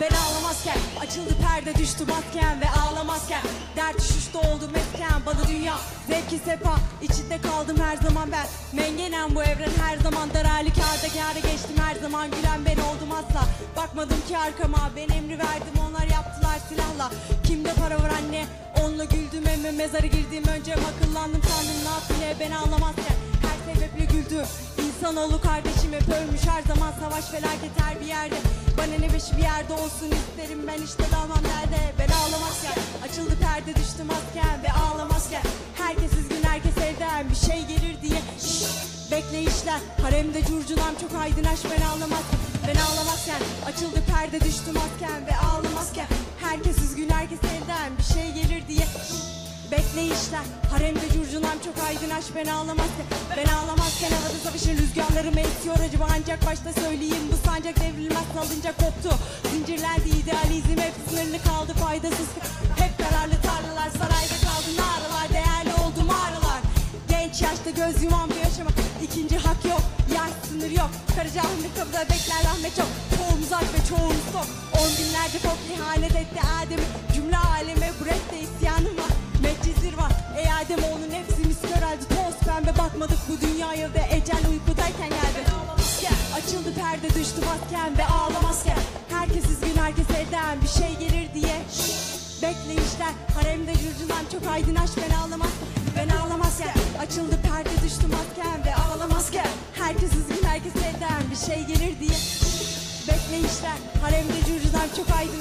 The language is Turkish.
ben ağlamazken Açıldı perde düştü masken ve ağlamazken. Dert düşüşte oldu mesken bana dünya Zevki sefa. İçinde kaldım her zaman ben. Mengenem bu evren her zaman dar halükarda kâra geçtim her zaman Gülen ben oldum asla. Bakmadım ki arkama ben emri verdim onlar yaptılar silahla. Kimde para var anne? Onunla güldüm emme mezara girdim. Önce akıllandım sandım ne yapayım ben ağlamazken. Her sebeple güldüm İnsanoğlu kardeşim hep ölmüş her zaman savaş felaket her bir yerde. Bana ne beşi bir yerde olsun isterim ben işte dalmam derde. Ben ağlamazken açıldı perde düştü masken ve ağlamazken. Herkes üzgün herkes evden bir şey gelir diye. Şşş, Bekleyişler haremde curcunam çok aydın aşk ben ağlamazken. Ben ağlamazken açıldı perde düştü masken ve ağlamazken. Herkes üzgün herkes evden bir şey gelir diye Bekleyişler Haremde curcunam çok aydın aşk ben ağlamazken Ben ağlamazken havada savaşın rüzgarlarım esiyor. Acaba ancak başta söyleyeyim Bu sancak devrilmez salınca koptu. Zincirlendi idealizm hep sınırlı kaldı faydasız. Hep kararlı tarlalar sarayda kaldı naralar Değerli oldu mağaralar. Genç yaşta göz yuman bir yaşama ikinci hak yok. Yaş sınır yok Karacaahmet kapıda bekler rahmet çok Çoğumuz aç ve çoğumuz tok. On binlerce folk ihanet etti Adem Cümle aleme bu redde isyanım Ey Adem oğlu nefsimiz köreldi Toz pembe bakmadık bu dünyaya Ve ecel uykudayken geldi. Açıldı perde düştü masken ve ağlamazken Herkes üzgün herkes evden bir şey gelir diye. Bekleyişler haremde curcunam çok aydın ben ağlamazken Ben ağlamazken açıldı perde düştü masken ve ağlamazken Herkes üzgün herkes evden bir şey gelir diye. Bekleyişler haremde curcunam çok aydın